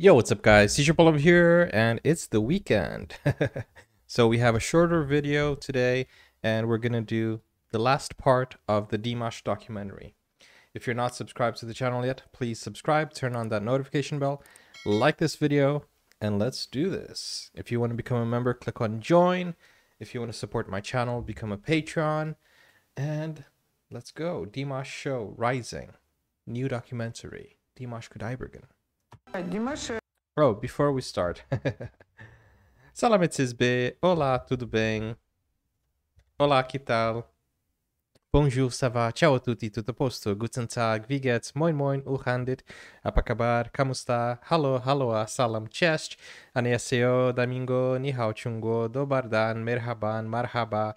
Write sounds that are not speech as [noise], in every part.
Yo, what's up guys? Teacher Paul here and it's the weekend. [laughs] so we have a shorter video today and we're to do the last part of the Dimash documentary. If you're not subscribed to the channel yet, please subscribe, turn on that notification bell, like this video, and let's do this. If you want to become a member, click on join. If you want to support my channel, become a patron. And let's go. Dimash Show Rising. New documentary. Dimash Kudaibergen. Bro, before we start. [laughs] Salametes B. Olá, tudo bem? Olá, que tal? Bonjour, ça va? Ciao a tutti, tutto a posto? Guten Tag, wie geht's? Moin moin, uchandit. Apakabar, kamusta? Hallo, hallo, salam, cześć. Annyeonghaseyo, damingo, ni hao chungo, dobardan, merhaban, marhaba.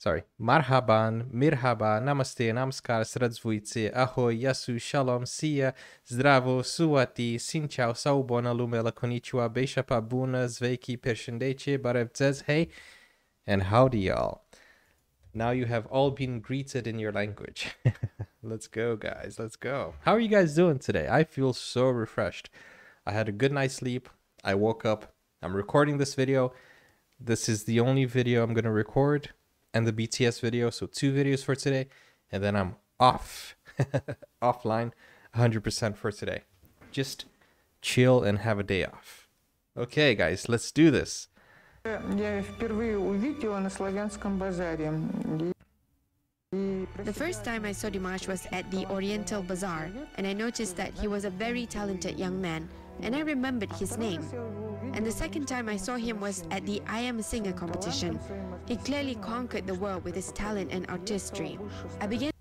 Sorry, marhaban, mirhaba, namaste, namaskar, sradzvujci, ahoj, yasu, shalom, sia, zdravo, suati, sin ciao, saubona, lumela, konnichiwa, beishapa, buna, zveki, pershindeche, barevdzez, hey, and howdy, y'all. Now you have all been greeted in your language. [laughs] let's go, guys. Let's go. How are you guys doing today? I feel so refreshed. I had a good night's sleep. I woke up. I'm recording this video. This is the only video I'm going to record and the BTS video. So two videos for today, and then I'm off, [laughs] offline 100% for today. Just chill and have a day off. Okay, guys, let's do this. The first time I saw Dimash was at the Oriental Bazaar, and I noticed that he was a very talented young man and I remembered his name. And the second time I saw him was at the I Am a Singer competition. He clearly conquered the world with his talent and artistry. I began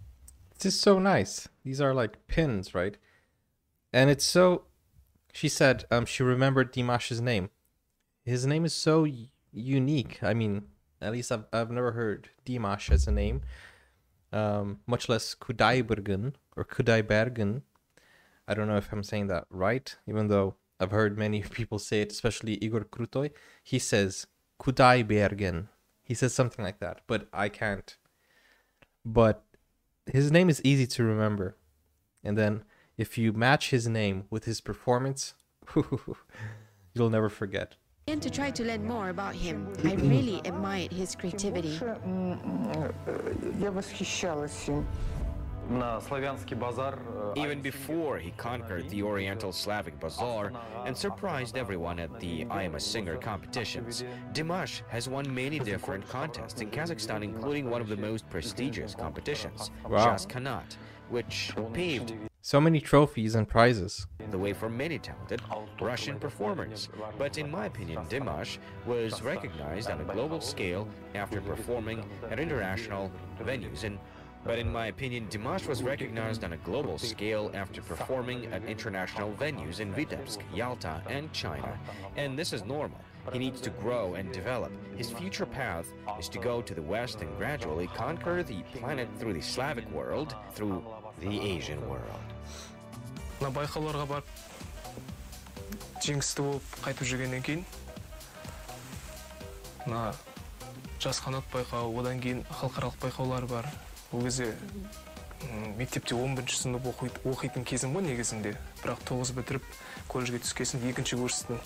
This is so nice. These are like pins, right? And it's so. She said um, she remembered Dimash's name. His name is so unique. I mean, at least I've, I've never heard Dimash as a name, um, much less Kudaibergen or Kudaibergen. I don't know if I'm saying that right, even though I've heard many [laughs] people say it, especially Igor Krutoy. He says Kudaibergen. He says something like that, but I can't. But his name is easy to remember. And then if you match his name with his performance, [laughs] you'll never forget. And to try to learn more about him. [clears throat] I really admired his creativity. Even before he conquered the Oriental Slavic Bazaar and surprised everyone at the I Am a Singer competitions, Dimash has won many different contests in Kazakhstan, including one of the most prestigious competitions, Wow. Jazz Kanat, which paved So many trophies and prizes. the way for many talented Russian performers. But in my opinion, Dimash was recognized on a global scale after performing at international venues. And but in my opinion, Dimash was recognized on a global scale after performing at international venues in Vitebsk, Yalta, and China. And this is normal. He needs to grow and develop. His future path is to go to the West and gradually conquer the planet through the Slavic world, through the Asian world. мына байқауларға барып жеңісті болып қайтып жүргеннен кейін мына жас қанат байқауы одан кейін халықаралық байқаулар бар ол кезде мектепте 11 сынып оқи- оқитын кезім ғой негізінде бірақ тоғыз бітіріп колледжге түскен екінші курстың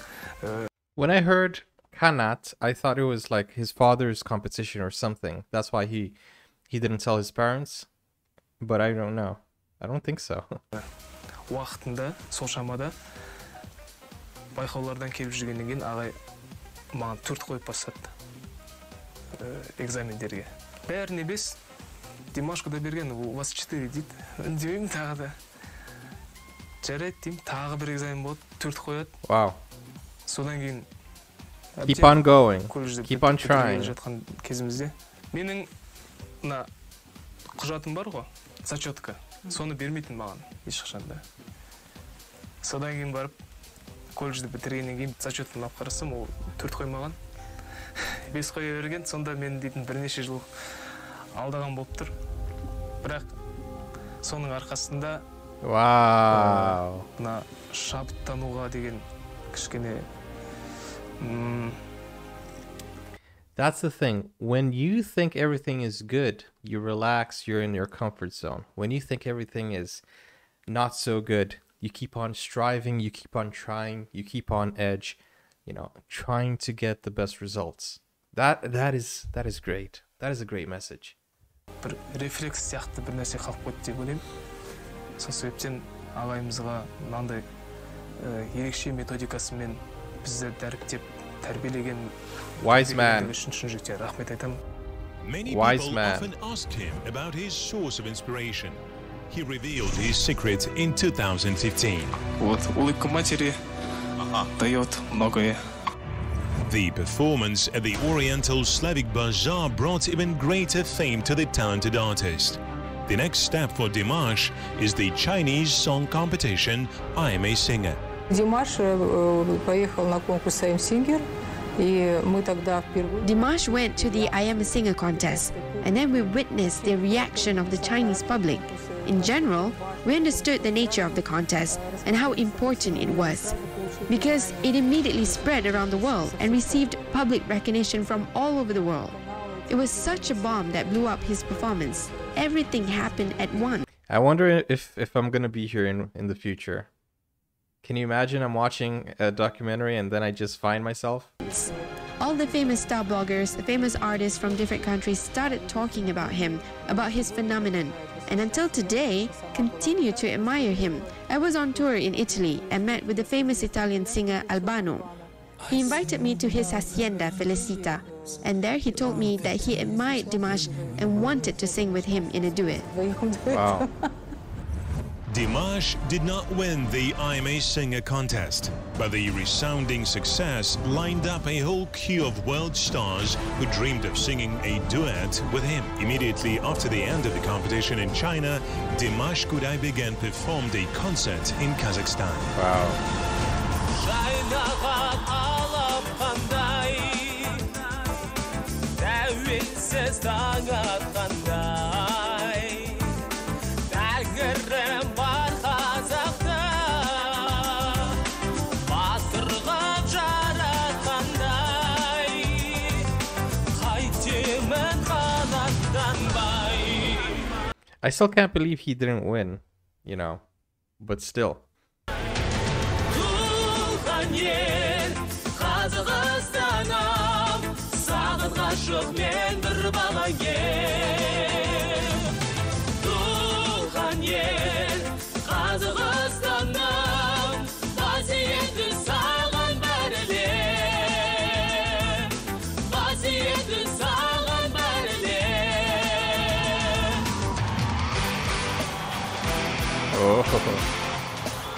When I heard Kanat, I thought it was like his father's competition or something. That's why he he didn't tell his parents. But I don't know. I don't think so. [laughs] уақытында сол шамада байқаулардан келіп жүргеннен кейін ағай маған төрт қойып бастады э, экзамендерге бәріне бес димаш құдайберген у вас четыре дейді үндемеймін тағы да. Жарайды деймін тағы бір экзамен болады төрт қояды. Wow. содан кейін Keep on going. keep on trying. жатқан кезімізде. Менің мына құжатым бар ғой зачетка. Соны бермейтін маған ешқашан да. Содан кейін барып колледжді бітіргеннен кейін зачетымды алып қарасам ол төрт қоймаған [laughs] бес қоя берген сонда мен дейтін бірнеше жыл алдаған болып тұр бірақ соның арқасында Wow. мына шабыттануға деген кішкене м, That's the thing. When you think everything is good, you relax, you're in your comfort zone. When you think everything is not so good, you keep on striving, you keep on trying, you keep on edge, you know, trying to get the best results. That that is that is great. That is a great message. Бір рефлекс сияқты бір нәрсе қалып қойды деп ойлаймын сол себептен ағайымызға мынандай ә, ерекше методикасымен бізді дәріптеп тәрбиелеген Wise man. үшін шын жүректен рахмет айтамын Many Wise people man. often asked him about his source of inspiration. He revealed his secret in 2015. вот улыбка матери дает многое The performance at the Oriental Slavic Bazaar brought even greater fame to the talented artist. The next step for Dimash is the Chinese song competition I Am a Singer. Димаш э, поехал на конкурс I'm Singer, и мы тогда впервые... Dimash went to the I Am a Singer contest, and then we witnessed the reaction of the Chinese public. In general, we understood the nature of the contest and how important it was, because it immediately spread around the world and received public recognition from all over the world. It was such a bomb that blew up his performance. Everything happened at once. I wonder if if I'm gonna be here in in the future. Can you imagine I'm watching a documentary and then I just find myself? All the famous star bloggers, famous artists from different countries started talking about him, about his phenomenon, and until today, continue to admire him. I was on tour in Italy and met with the famous Italian singer Al Bano. He invited me to his hacienda Felicita, and there he told me that he admired Dimash and wanted to sing with him in a duet. Wow. [laughs] Dimash did not win the I Am a Singer contest, but the resounding success lined up a whole queue of world stars who dreamed of singing a duet with him. Immediately after the end of the competition in China, Dimash Kudaibergen performed a concert in Kazakhstan. Wow. I still can't believe he didn't win, you know. But still.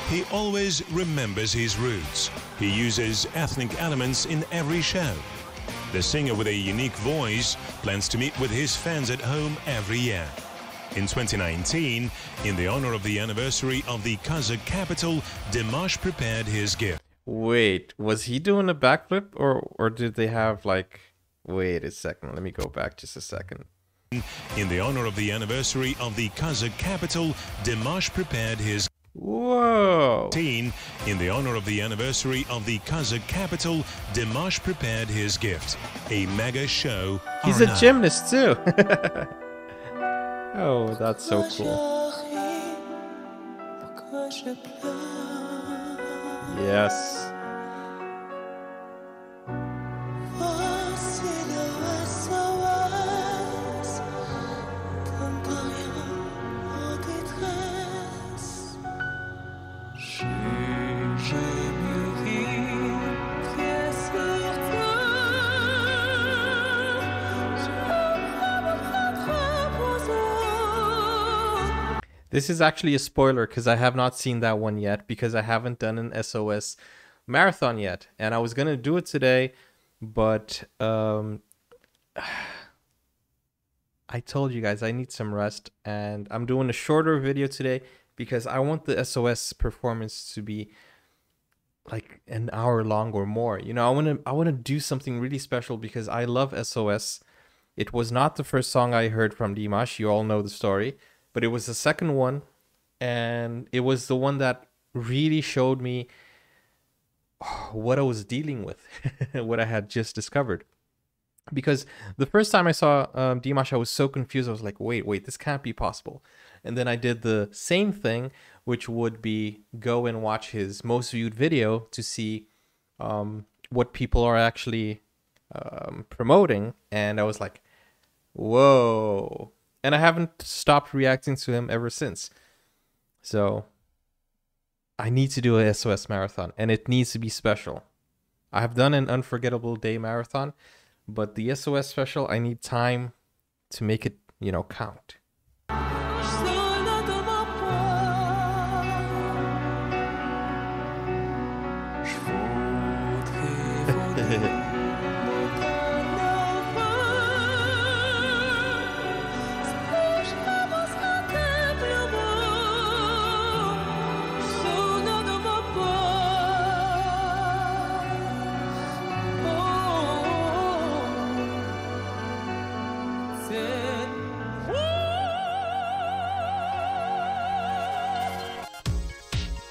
He always remembers his roots. He uses ethnic elements in every show. The singer with a unique voice plans to meet with his fans at home every year. In 2019, in the honor of the anniversary of the Kazakh capital, Dimash prepared his gift. Wait, was he doing a backflip or or did they have like wait a second, let me go back just a second. In the honor of the anniversary of the Kazakh capital, Dimash prepared his Whoa. In the honor of the anniversary of the Kazakh capital, Dimash prepared his gift, a mega show. He's a gymnast too. [laughs] oh, that's so cool. Yes. This is actually a spoiler because I have not seen that one yet because I haven't done an SOS marathon yet. And I was going to do it today, but um [sighs] I told you guys I need some rest and I'm doing a shorter video today because I want the SOS performance to be like an hour long or more. You know, I want to I want to do something really special because I love SOS. It was not the first song I heard from Dimash. You all know the story, but it was the second one and it was the one that really showed me [sighs] what I was dealing with, [laughs] what I had just discovered. Because the first time I saw um, Dimash, I was so confused. I was like, wait, wait, this can't be possible. And then I did the same thing, which would be go and watch his most viewed video to see um, what people are actually um, promoting. And I was like, whoa. And I haven't stopped reacting to him ever since. So I need to do a SOS marathon and it needs to be special. I have done an unforgettable day marathon, but the SOS special, I need time to make it, you know, count.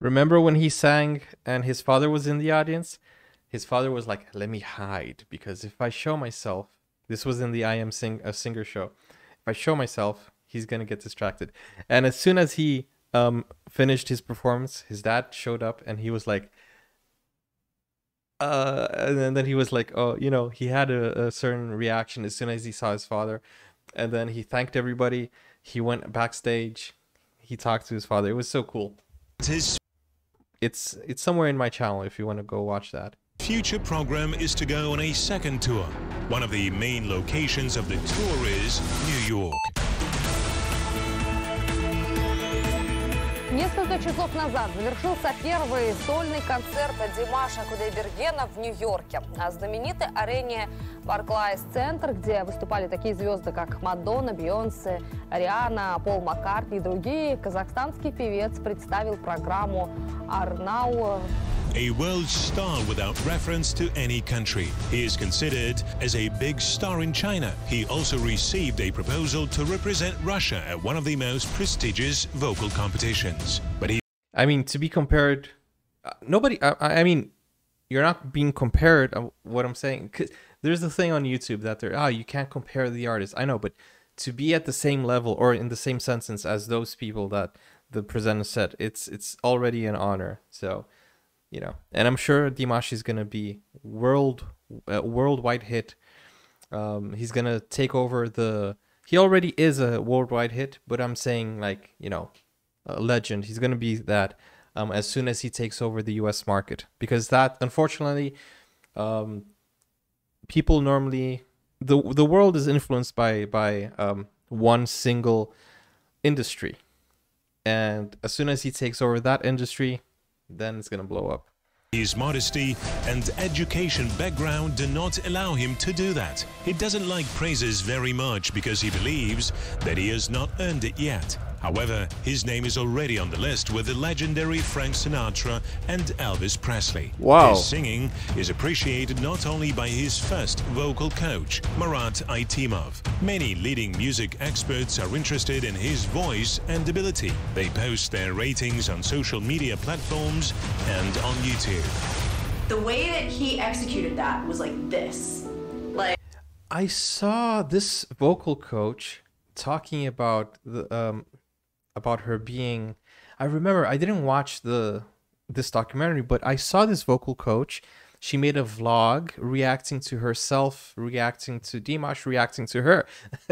Remember when he sang and his father was in the audience? His father was like, "Let me hide because if I show myself, this was in the I Am Sing a Singer show. If I show myself, he's gonna get distracted." And as soon as he um finished his performance, his dad showed up and he was like, uh, and then, he was like, "Oh, you know," he had a, a certain reaction as soon as he saw his father, and then he thanked everybody. He went backstage. He talked to his father. It was so cool. his It's it's somewhere in my channel if you want to go watch that. future program is to go on a second tour. One of the main locations of the tour is New York. Несколько часов назад завершился первый сольный концерт Димаша Кудайбергена в Нью-Йорке. На знаменитой арене Барклайс Центр, где выступали такие звезды, как Мадонна, Бейонсе, Риана, Пол Маккартни и другие, казахстанский певец представил программу «Арнау A world star without reference to any country. He is considered as a big star in China. He also received a proposal to represent Russia at one of the most prestigious vocal competitions. But he I mean, to be compared, uh, nobody. I, I mean, you're not being compared. uh, What I'm saying, 'cause there's a thing on YouTube that they're oh you can't compare the artists. I know, but to be at the same level or in the same sentence as those people that the presenter said, it's it's already an honor. So, you know, and I'm sure Dimash is gonna be world uh, worldwide hit. Um, he's gonna take over the. He already is a worldwide hit, but I'm saying like you know a legend. He's going to be that um, as soon as he takes over the U.S. market, because that unfortunately, um, people normally the the world is influenced by by um, one single industry, and as soon as he takes over that industry, then it's going to blow up. His modesty and education background do not allow him to do that. He doesn't like praises very much because he believes that he has not earned it yet. However, his name is already on the list with the legendary Frank Sinatra and Elvis Presley. Wow. His singing is appreciated not only by his first vocal coach, Marat Aitimov. Many leading music experts are interested in his voice and ability. They post their ratings on social media platforms and on YouTube. The way that he executed that was like this. Like I saw this vocal coach talking about the um about her being I remember I didn't watch the this documentary, but I saw this vocal coach. She made a vlog reacting to herself, reacting to Dimash, reacting to her. [laughs]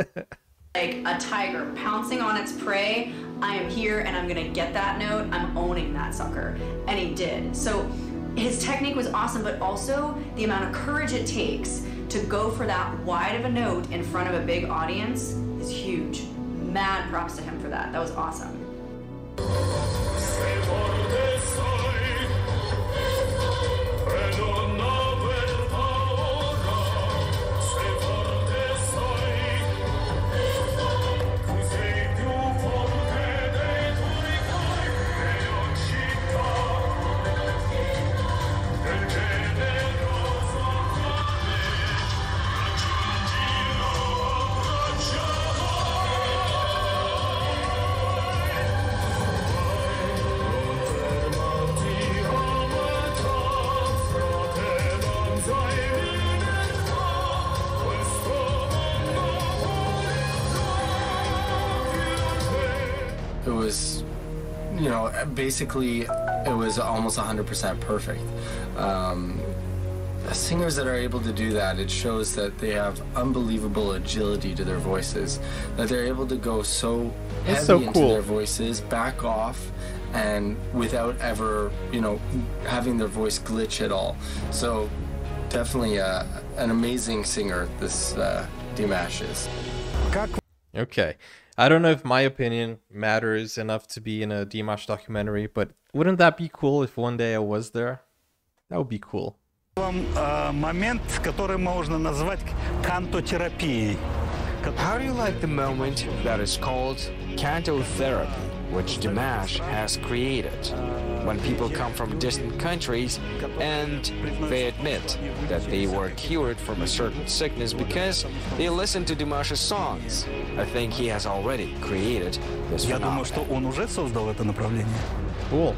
like a tiger pouncing on its prey. I am here and I'm gonna get that note. I'm owning that sucker. And he did. So his technique was awesome, but also the amount of courage it takes to go for that wide of a note in front of a big audience is huge. Mad props to him that. That was awesome. Basically it was almost 100% perfect. Um, singers that are able to do that, it shows that they have unbelievable agility to their voices. That they're able to go so heavy so into cool. their voices, back off, and without ever, you know, having their voice glitch at all. So, definitely uh, an amazing singer. This uh, Dimash is. Okay. I don't know if my opinion matters enough to be in a Dimash documentary, but wouldn't that be cool if one day I was there? That would be cool. Вам, э, момент, который можно назвать кантотерапией. How do you like the moment that is called canto therapy, which Dimash has created. When people come from distant countries and they admit that they were cured from a certain sickness because they listened to Dimash's songs, I think he has already created this phenomenon. Cool.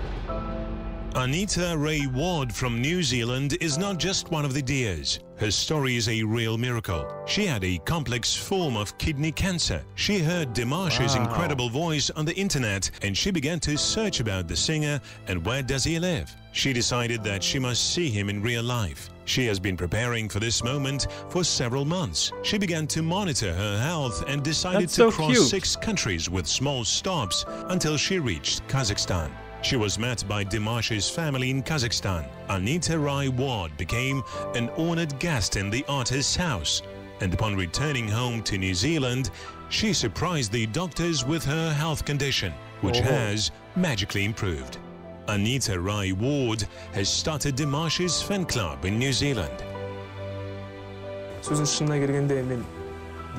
Anita Ray Ward from New Zealand is not just one of the dears. Her story is a real miracle. She had a complex form of kidney cancer. She heard Dimash's Wow. incredible voice on the internet and she began to search about the singer and where does he live. She decided that she must see him in real life. She has been preparing for this moment for several months. She began to monitor her health and decided That's to so cross cute. six countries with small stops until she reached Kazakhstan. She was met by Dimash's family in Kazakhstan. Anita Rai Ward became an honored guest in the artist's house. And upon returning home to New Zealand, she surprised the doctors with her health condition, which Oh. has magically improved. Anita Rai Ward has started Dimash's fan club in New Zealand. сөздің шынына келгенде мен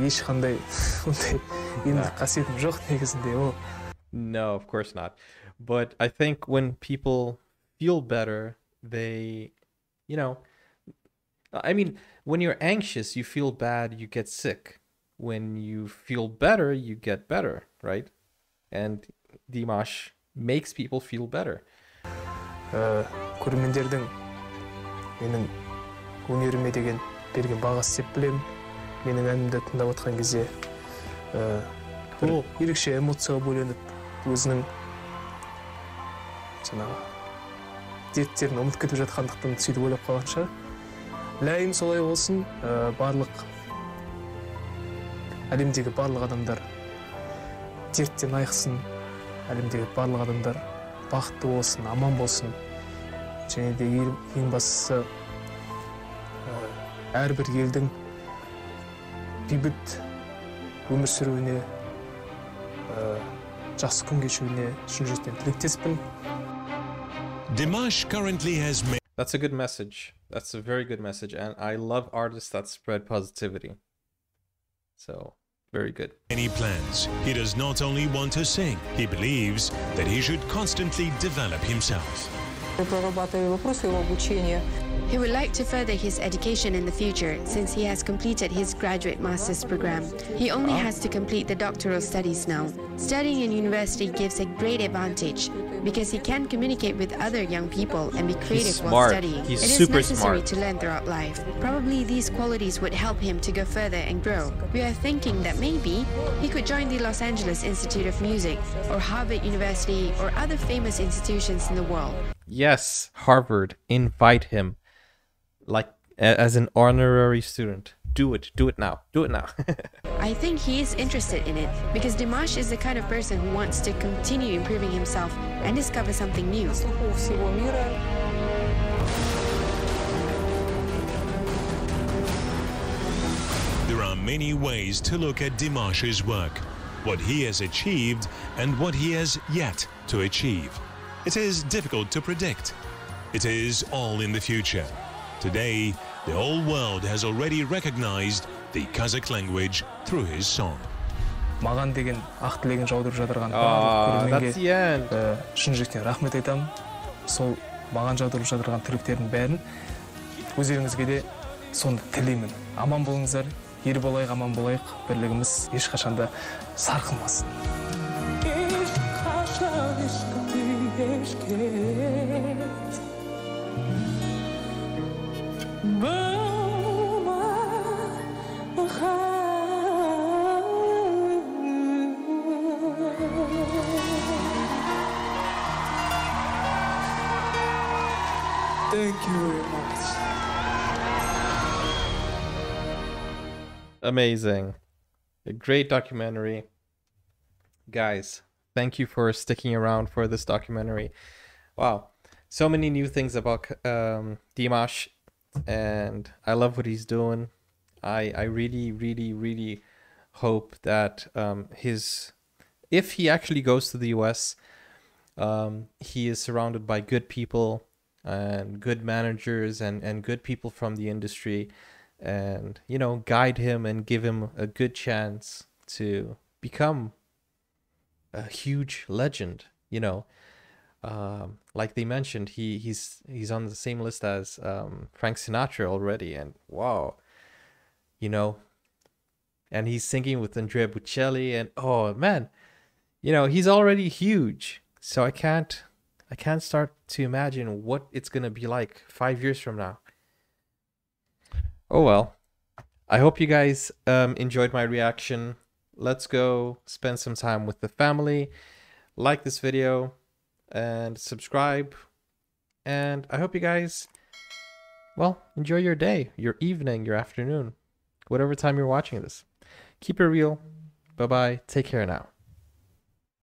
ешқандай [laughs] ондай емдік қасиетім жоқ негізінде ол [laughs] No, of course not. But I think when people feel better, they, you know, I mean, when you're anxious, you feel bad, you get sick. When you feel better, you get better, right? And Dimash makes people feel better. ә, көрермендердің менің өнеріме деген берген бағасы деп білемін менің әнімді тыңдап отқан кезде ә, бір ерекше эмоцияға бөленіп өзінің Жаңағы дерттерін ұмытып кетіп жатқандықтан сөйтіп ойлап қалған шығар ләйім солай болсын ә, барлық әлемдегі барлық адамдар. Дерттен айықсын әлемдегі барлық адамдар бақытты болсын аман болсын және де ең, бастысы ә, әрбір елдің бейбіт өмір сүруіне ә, жақсы күн кешуіне шын жүректен тілектеспін Dimash currently has made That's a good message. That's a very good message. And I love artists that spread positivity. So, very good. many plans. He does not only want to sing, he believes that he should constantly develop himself. Мы прорабатывали вопросы его обучения. He would like to further his education in the future since he has completed his graduate master's program. He only has to complete the doctoral studies now. Studying in university gives a great advantage because he can communicate with other young people and be creative while studying. He's It is super necessary smart. to learn throughout life. Probably these qualities would help him to go further and grow. We are thinking that maybe he could join the Los Angeles Institute of Music or Harvard University or other famous institutions in the world. Yes, Harvard, invite him like as an honorary student. Do it. Do it now. Do it now. [laughs] I think he is interested in it because Dimash is the kind of person who wants to continue improving himself and discover something new. There are many ways to look at Dimash's work, what he has achieved and what he has yet to achieve. It is difficult to predict. It is all in the future. Today, the whole world has already recognized the Kazakh language through his song. маған деген ақ тілегін жаудырып жатырған көрерменге ә, шын жүректен рахмет айтамын. Сол маған жаудырып жатырған тілектердің бәрін өздеріңізге де соны тілеймін. Аман болыңыздар ел болайық аман болайық. Бірлігіміз ешқашан да сарқылмасын. Ешқашан ешкімді ешкет Thank you very much. amazing. A great documentary. Guys, thank you for sticking around for this documentary. Wow. So many new things about um, Dimash and I love what he's doing. I, I really, really, really hope that um, his, if he actually goes to the US, um, he is surrounded by good people and good managers and, and good people from the industry and you know guide him and give him a good chance to become a huge legend you know um, like they mentioned he he's he's on the same list as um, frank sinatra already and wow you know and he's singing with andrea bocelli and oh man you know he's already huge so i can't i can't start to imagine what it's gonna be like five years from now Oh well. I hope you guys um, enjoyed my reaction. Let's go spend some time with the family. Like this video and subscribe. And I hope you guys, well, enjoy your day, your evening, your afternoon, whatever time you're watching this. Keep it real. Bye bye. Take care now.